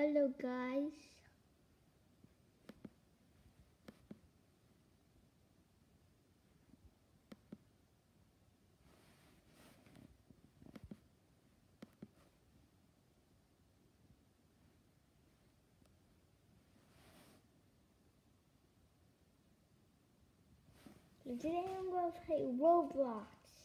Hello, guys. Today I'm going to play Roblox.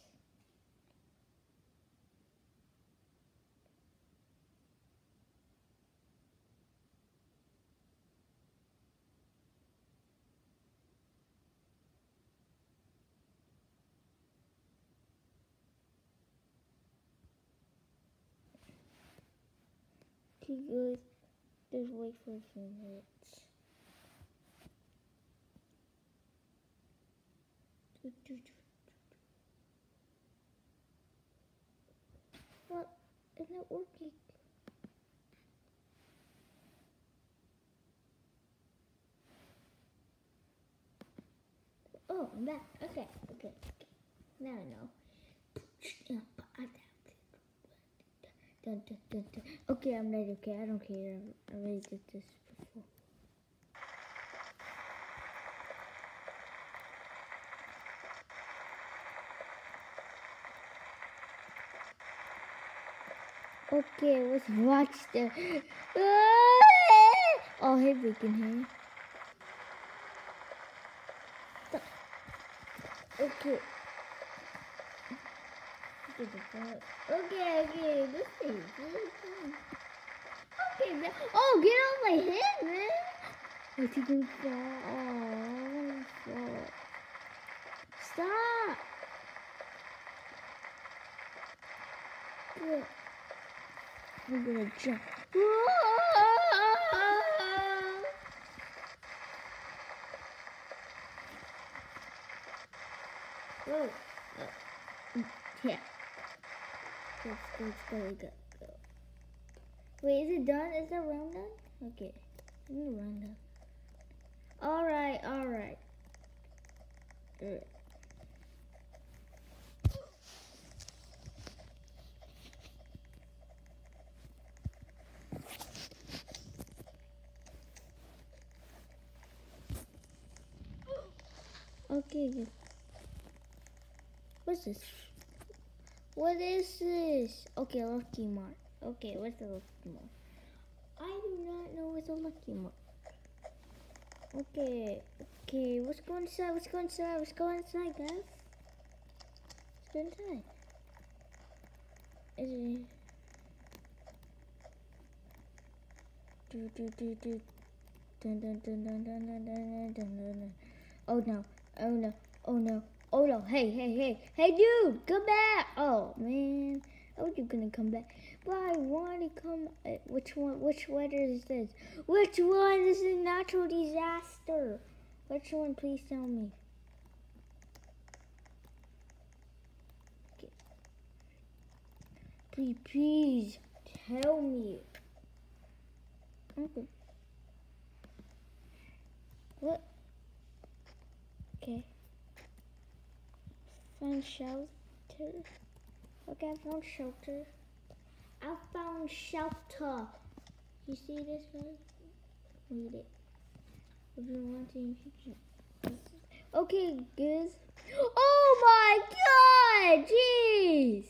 Okay, good. Just wait for a few minutes. What? It's working. Oh, I'm back. Okay, okay. Now I know. Dun, dun, dun, dun. Okay, I'm ready. Okay, I don't care. I already did this before. Okay, let's watch the. Oh, hey, we can hear. Okay. Okay, okay, this is. Okay, man. Oh, get off my head, man. What's he gonna fall? Oh. Stop. I'm gonna jump. Whoa. Uh, yeah. Let's let's go, go, go. Wait, is it done? Is the round done? Okay. Round done. Alright, alright. Okay. What's this? What is this? Okay, lucky mark. Okay, what's the lucky mark? I do not know what's a lucky mark. Okay, okay, let's go inside, let's go inside, let's go inside, guys. Let's go inside. Is it... Do, do, do, do. Dun, dun, dun, dun, dun, dun, dun, dun, dun, dun. Oh no, oh no, oh no, oh no, hey, hey, hey, hey dude, come back! Oh man, how are you gonna come back? But I want to come, uh, which one, which weather is this? Which one? This is a natural disaster. Which one, please tell me. Okay. Please, please, tell me. Okay. What? Okay. Find shelter. Okay, I found shelter. I found shelter. You see this one? Read it. If you want to. Okay, guys. Oh my god! Jeez!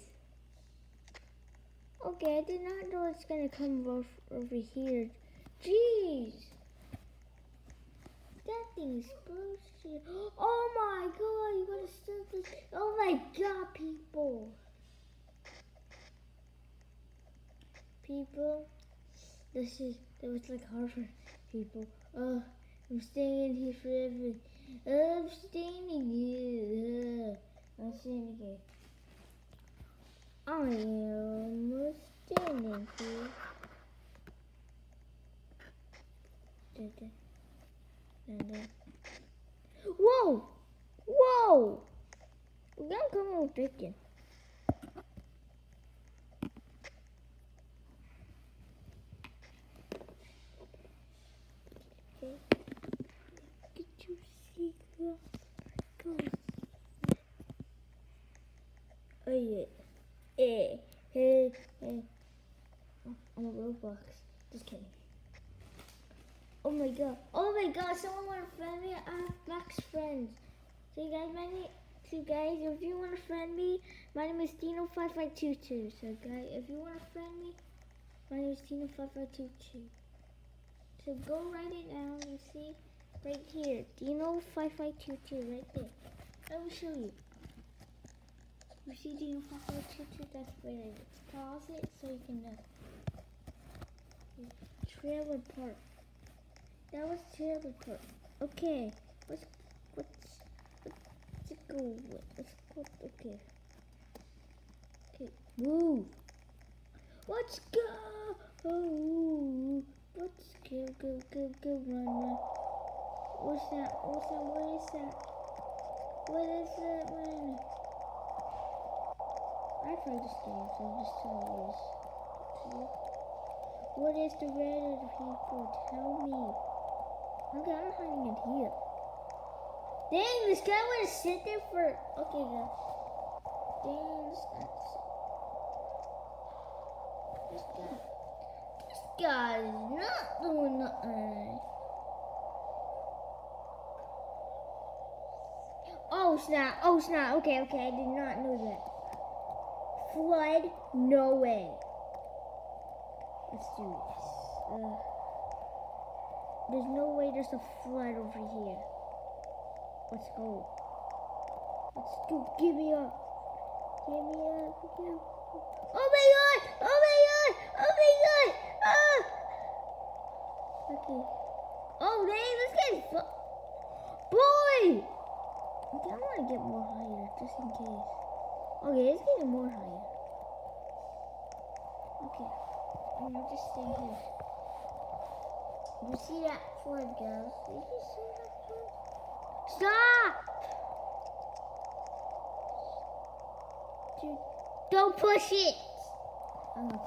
Okay, I did not know it's gonna come over, over here. Jeez! That thing Oh my god, you gotta stop this. Oh my god, people. People, this is, that was like for people. Uh, I'm staying here forever. I'm staying here. I'm staying here. I am standing here. Da, da. And then, whoa! We're gonna come with. Okay. Did you see the? Oh yeah. Hey, hey, hey. I'm a Roblox. Just kidding. Oh my god. Oh my god, someone want to friend me? I have Max friends. So you guys, my name, so guys, if you want to friend me, my name is Dino5522. So guys, if you want to friend me, my name is Dino5522. So go write it down and see right here. Dino5522 right there. I will show you. You see Dino5522? That's where it is. Pause it so you can know. Trailer park. That was trailer. Okay. Let's let's let's go let's go okay. Okay. Move. Let's go. Oh, let's go go go go run run. What's that? What's that? What is that? What is that? It? I played this game, so I'm just telling you. What is the red people? Tell me. Okay, I'm hiding in here. Dang, this guy would sit there for. Okay, guys. Dang, this guy's. This guy. This guy is not doing nothing. Oh snap! Oh snap! Okay, okay, I did not know that. Flood? No way. Let's do this. There's no way there's a flood over here. Let's go. Let's go. Give me up. Give me up. Give me up. Oh my god! Oh my god! Oh my god! Ah! Okay. Oh dang, this fu- Boy! Okay, I want to get more higher, just in case. Okay, it's getting more higher. Okay. I'm just stay here. You see that flood, girls? Did you see that flood? Stop! Dude, don't push it! I'm